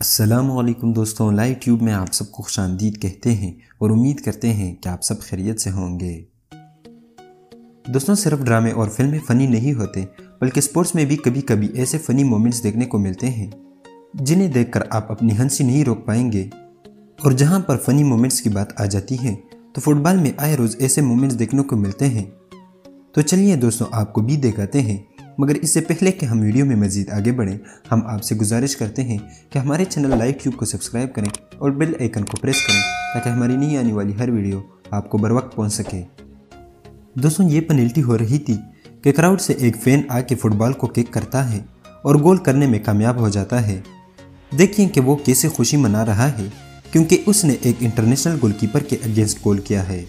असलम दोस्तों live tube में आप सबको खुश कहते हैं और उम्मीद करते हैं कि आप सब खैरियत से होंगे। दोस्तों, सिर्फ़ ड्रामे और फ़िल्में फ़नी नहीं होते, बल्कि स्पोर्ट्स में भी कभी कभी ऐसे फ़नी मोमेंट्स देखने को मिलते हैं, जिन्हें देखकर आप अपनी हँसी नहीं रोक पाएँगे। और जहाँ पर फ़नी मोमेंट्स की बात आ जाती है तो फुटबॉल में आए रोज़ ऐसे मोमेंट्स देखने को मिलते हैं। तो चलिए दोस्तों, आपको भी दिखाते हैं मगर इससे पहले कि हम वीडियो में मज़ीद आगे बढ़ें, हम आपसे गुजारिश करते हैं कि हमारे चैनल लाइव ट्यूब को सब्सक्राइब करें और बेल आइकन को प्रेस करें ताकि हमारी नई आने वाली हर वीडियो आपको बर वक्त पहुँच सके। दोस्तों, ये पेनल्टी हो रही थी कि क्राउड से एक फ़ैन आके फुटबॉल को किक करता है और गोल करने में कामयाब हो जाता है। देखिए कि वो कैसे खुशी मना रहा है, क्योंकि उसने एक इंटरनेशनल गोलकीपर के अगेंस्ट गोल किया है।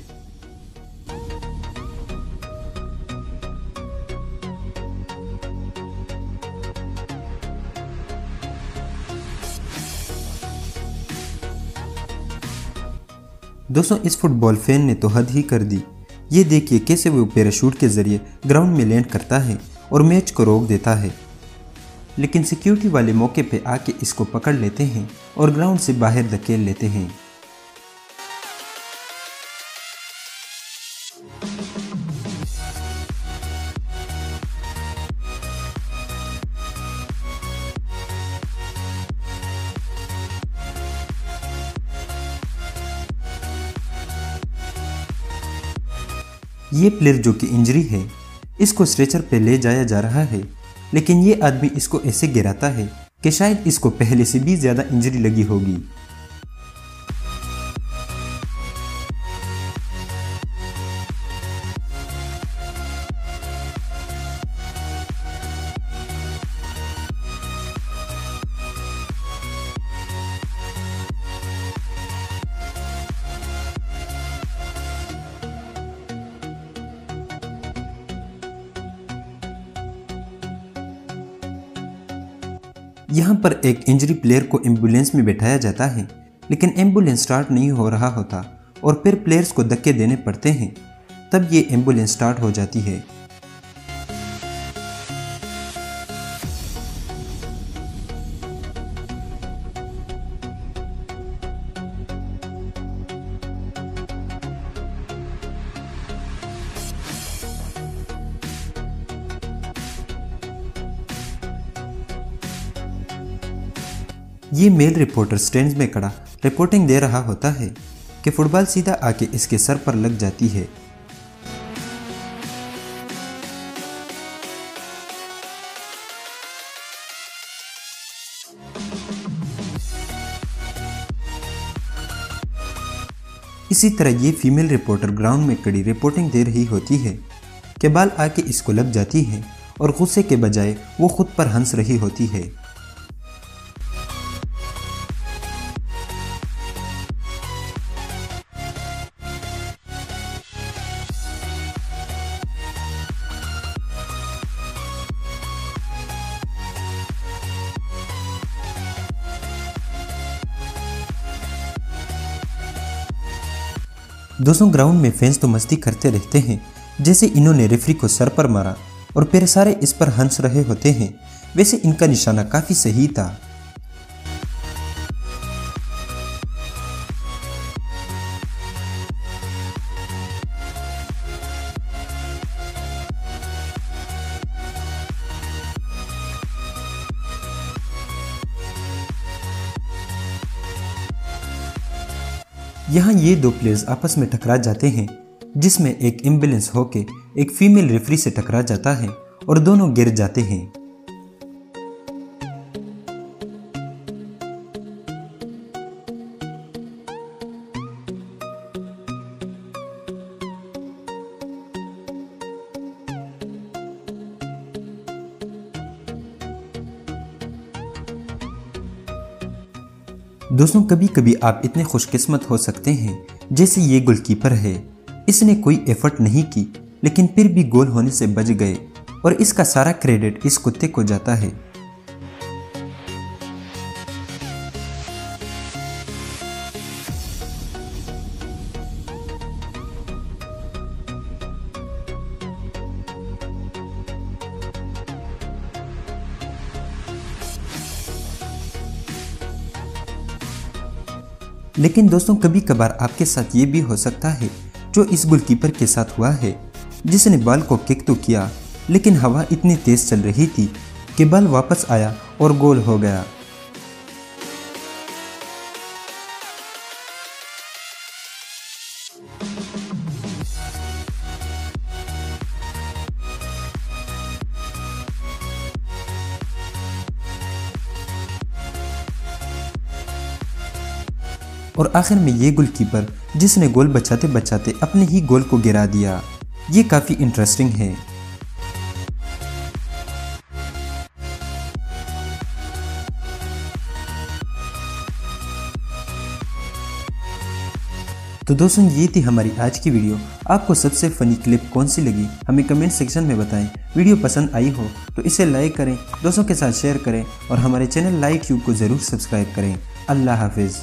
दोस्तों, इस फुटबॉल फ़ैन ने तो हद ही कर दी। ये देखिए कैसे वो पैराशूट के ज़रिए ग्राउंड में लैंड करता है और मैच को रोक देता है। लेकिन सिक्योरिटी वाले मौके पे आके इसको पकड़ लेते हैं और ग्राउंड से बाहर धकेल लेते हैं। ये प्लेयर जो कि इंजरी है, इसको स्ट्रेचर पे ले जाया जा रहा है, लेकिन ये आदमी इसको ऐसे गिराता है कि शायद इसको पहले से भी ज़्यादा इंजरी लगी होगी। यहाँ पर एक इंजरी प्लेयर को एंबुलेंस में बैठाया जाता है, लेकिन एंबुलेंस स्टार्ट नहीं हो रहा होता और फिर प्लेयर्स को धक्के देने पड़ते हैं। तब ये एंबुलेंस स्टार्ट हो जाती है। ये मेल रिपोर्टर स्टैंड में खड़ा रिपोर्टिंग दे रहा होता है कि फुटबॉल सीधा आके इसके सर पर लग जाती है। इसी तरह ये फीमेल रिपोर्टर ग्राउंड में कड़ी रिपोर्टिंग दे रही होती है कि बाल आके इसको लग जाती है और गुस्से के बजाय वो खुद पर हंस रही होती है। दोस्तों ग्राउंड में फैंस तो मस्ती करते रहते हैं। जैसे इन्होंने रेफरी को सर पर मारा और फिर सारे इस पर हंस रहे होते हैं। वैसे इनका निशाना काफ़ी सही था। यहाँ ये दो प्लेयर्स आपस में टकरा जाते हैं, जिसमें एक एंबुलेंस होके एक फीमेल रेफरी से टकरा जाता है और दोनों गिर जाते हैं। दोस्तों कभी कभी आप इतने खुशकिस्मत हो सकते हैं, जैसे ये गोलकीपर है। इसने कोई एफर्ट नहीं की, लेकिन फिर भी गोल होने से बच गए, और इसका सारा क्रेडिट इस कुत्ते को जाता है। लेकिन दोस्तों कभी कभार आपके साथ ये भी हो सकता है, जो इस गोलकीपर के साथ हुआ है, जिसने बाल को किक तो किया, लेकिन हवा इतनी तेज चल रही थी कि बाल वापस आया और गोल हो गया। और आखिर में ये गोलकीपर जिसने गोल बचाते बचाते अपने ही गोल को गिरा दिया। ये काफ़ी इंटरेस्टिंग है। तो दोस्तों, ये थी हमारी आज की वीडियो। आपको सबसे फनी क्लिप कौन सी लगी, हमें कमेंट सेक्शन में बताएँ। वीडियो पसंद आई हो तो इसे लाइक करें, दोस्तों के साथ शेयर करें और हमारे चैनल लाइक ट्यूब को ज़रूर सब्सक्राइब करें। अल्लाह हाफिज़।